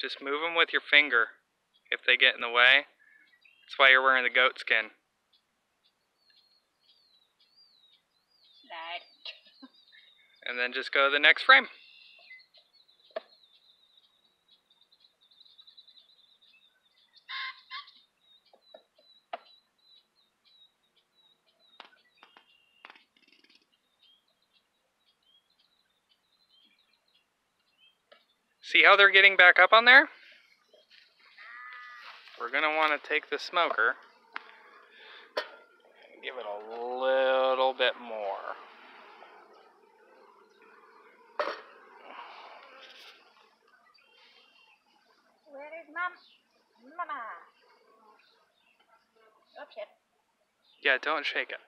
Just move them with your finger if they get in the way. That's why you're wearing the goat skin. And then just go to the next frame. See how they're getting back up on there? We're going to want to take the smoker and give it a little bit more. Where is mom? Mama. Oh, Oops, it. Yeah, don't shake it.